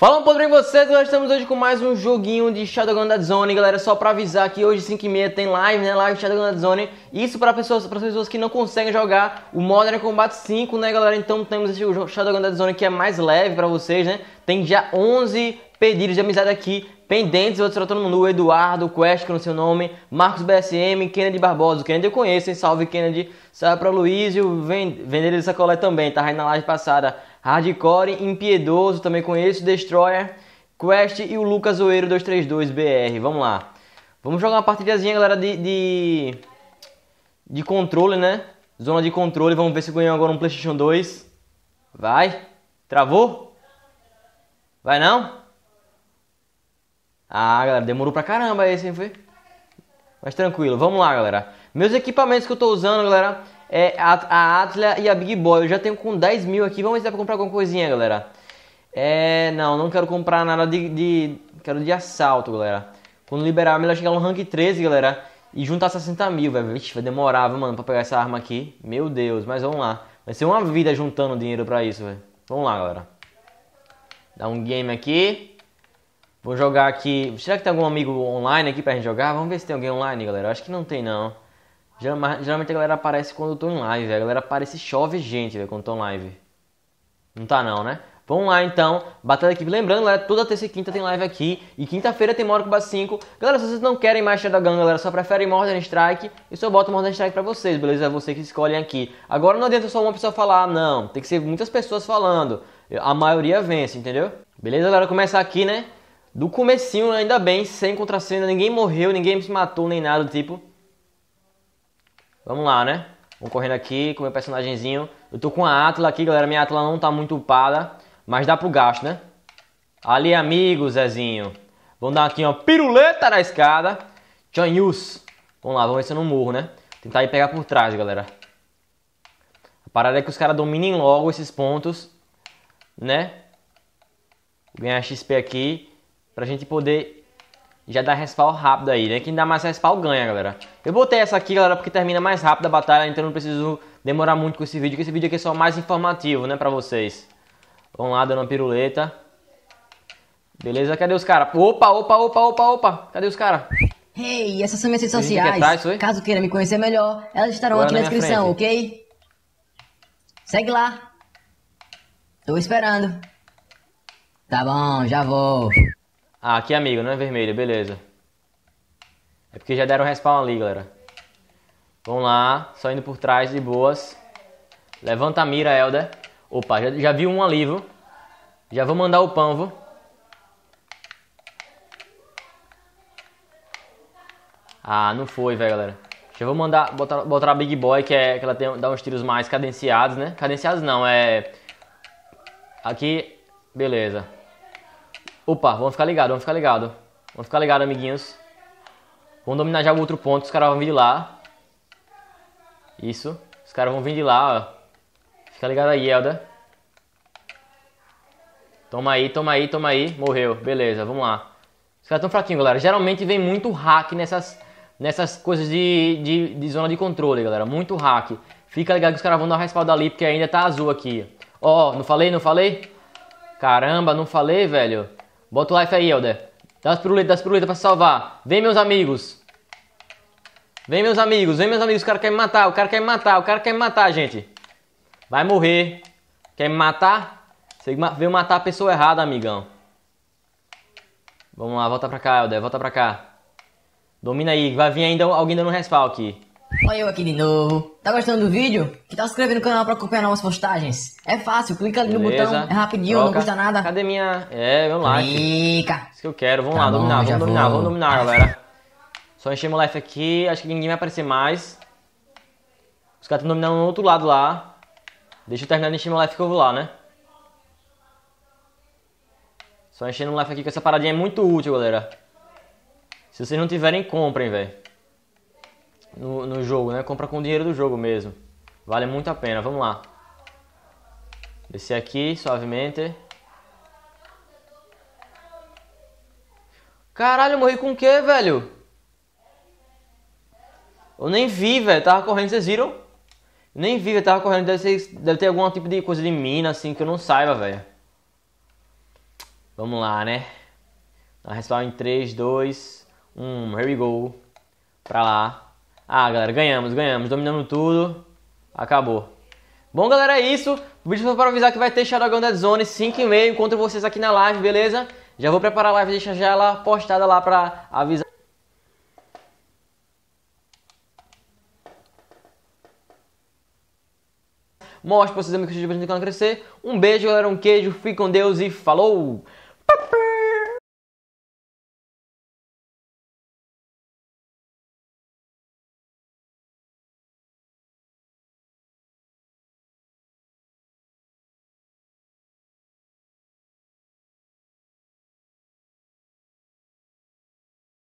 Fala um pouco vocês, nós estamos hoje com mais um joguinho de Shadowgun Dead Zone, galera, só pra avisar que hoje 5h30 tem live, né, live Shadowgun Dead Zone, isso pra pessoas, pra pessoas que não conseguem jogar o Modern Combat 5, né, galera, então temos esse Shadowgun Dead Zone que é mais leve pra vocês, né, tem já 11 pedidos de amizade aqui, pendentes, eu estou todo mundo, o Eduardo, Quest, que é o seu nome, Marcos BSM, Kennedy Barbosa, Kennedy eu conheço, hein, salve Kennedy, salve pra Luiz e o Vendeiro de Sacolé também, tá aí na live passada, Hardcore, Impiedoso, também conheço, Destroyer, Quest e o Lucas Oeiro 232BR. Vamos lá. Vamos jogar uma partidazinha, galera, de, de, de controle, né? Zona de controle. Vamos ver se ganhou agora um PlayStation 2. Vai. Travou? Vai não? Ah, galera, demorou pra caramba esse, hein, foi? Mas tranquilo, vamos lá, galera. Meus equipamentos que eu tô usando, galera, é a, a Atlas e a Big Boy. Eu já tenho com 10 mil aqui. Vamos ver se dá pra comprar alguma coisinha, galera. É, não, não quero comprar nada de, de quero de assalto, galera. Quando liberar, melhor chegar no rank 13, galera. E juntar 60 mil, velho. Vixe, vai demorar, mano, pra pegar essa arma aqui. Meu Deus, mas vamos lá. Vai ser uma vida juntando dinheiro pra isso, velho. Vamos lá, galera. Dá um game aqui. Vou jogar aqui. Será que tem algum amigo online aqui pra gente jogar? Vamos ver se tem alguém online, galera. Acho que não tem, não. Geralmente a galera aparece quando eu tô em live, a galera aparece chove gente, véio, quando eu tô em live. Não tá não, né? Vamos lá então, batalha aqui. Lembrando, galera, toda terça e quinta tem live aqui. E quinta-feira tem Mortal Kombat 5. Galera, se vocês não querem mais Shadowgun, galera, só preferem Modern Strike, eu só boto Modern Strike pra vocês, beleza? É você que escolhem aqui. Agora não adianta só uma pessoa falar, não. Tem que ser muitas pessoas falando. A maioria vence, entendeu? Beleza, galera? Começar aqui, né? Do comecinho, ainda bem, sem contracena, ninguém morreu, ninguém se matou, nem nada do tipo. Vamos lá, né? Vamos correndo aqui com o meu personagemzinho. Eu tô com a Atla aqui, galera. Minha Atla não tá muito upada, mas dá pro gasto, né? Ali, amigo, Zezinho. Vamos dar aqui uma piruleta na escada. Chanhus. Vamos lá, vamos ver se eu não morro, né? Tentar ir pegar por trás, galera. A parada é que os caras dominem logo esses pontos, né? Ganhar XP aqui pra gente poder já dá respawn rápido aí, né? Quem dá mais respawn ganha, galera. Eu botei essa aqui, galera, porque termina mais rápido a batalha, então não preciso demorar muito com esse vídeo, que esse vídeo aqui é só mais informativo, né, pra vocês. Vamos lá, dando uma piruleta. Beleza, cadê os caras? Opa, opa, opa, opa, opa. Cadê os caras? Hey, essas são minhas redes sociais. Atrás, Caso queira me conhecer melhor, elas estarão Agora aqui na, na descrição, frente. ok? Segue lá. Tô esperando. Tá bom, já vou. Ah, aqui amigo, não é vermelho, beleza. É porque já deram respawn ali, galera. Vamos lá, só indo por trás de boas. Levanta a mira, Elder. Opa, já, já vi um ali, viu? Já vou mandar o viu? Ah, não foi, velho, galera. Já vou mandar, botar, botar a Big Boy, que, é, que ela tem, dá uns tiros mais cadenciados, né? Cadenciados não, é... Aqui, beleza. Opa, vamos ficar ligado, vamos ficar ligado. Vamos ficar ligado, amiguinhos. Vamos dominar já o outro ponto, os caras vão vir de lá. Isso. Os caras vão vir de lá, ó. Fica ligado aí, Elda. Toma aí, toma aí, toma aí. Morreu. Beleza, vamos lá. Os caras tão fraquinhos, galera. Geralmente vem muito hack nessas, nessas coisas de, de, de zona de controle, galera. Muito hack. Fica ligado que os caras vão dar respaldo ali, porque ainda tá azul aqui. Ó, não falei, não falei? Caramba, não falei, velho. Bota o life aí, Elder. Dá as piruletas, dá as piruletas pra salvar. Vem, meus amigos. Vem, meus amigos. Vem, meus amigos. O cara quer me matar. O cara quer me matar. O cara quer me matar, gente. Vai morrer. Quer me matar? Você veio matar a pessoa errada, amigão. Vamos lá, volta pra cá, Elder. Volta pra cá. Domina aí. Vai vir ainda alguém dando um respawn aqui. Olha eu aqui de novo. Tá gostando do vídeo? Que tal se inscrever no canal pra acompanhar novas postagens? É fácil, clica ali Beleza. no botão, é rapidinho, Troca. não custa nada. Cadê minha... É, meu like. Clica. Isso que eu quero. Vamos tá lá, bom, dominar, vamos dominar, vou. vamos dominar, galera. Só encher meu life aqui, acho que ninguém vai aparecer mais. Os caras estão dominando no outro lado lá. Deixa eu terminar de encher meu life que eu vou lá, né? Só enchendo um life aqui, que essa paradinha é muito útil, galera. Se vocês não tiverem, comprem, velho no, no jogo, né? Compra com dinheiro do jogo mesmo. Vale muito a pena. Vamos lá. Descer aqui suavemente. Caralho, eu morri com o que, velho? Eu nem vi, velho. Tava correndo, vocês viram? Eu nem vi, velho. Tava correndo. Deve, ser, deve ter algum tipo de coisa de mina, assim, que eu não saiba, velho. Vamos lá, né? A respawn em 3, 2, 1. Here we go. Pra lá. Ah, galera, ganhamos, ganhamos. Dominando tudo. Acabou. Bom, galera, é isso. O vídeo foi para avisar que vai ter Shadowgun Dead Zone 5 e meio. Encontro vocês aqui na live, beleza? Já vou preparar a live deixar já ela postada lá pra avisar. Mostre pra vocês amigos que estão ajudando a crescer. Um beijo, galera, um queijo, fique com Deus e falou!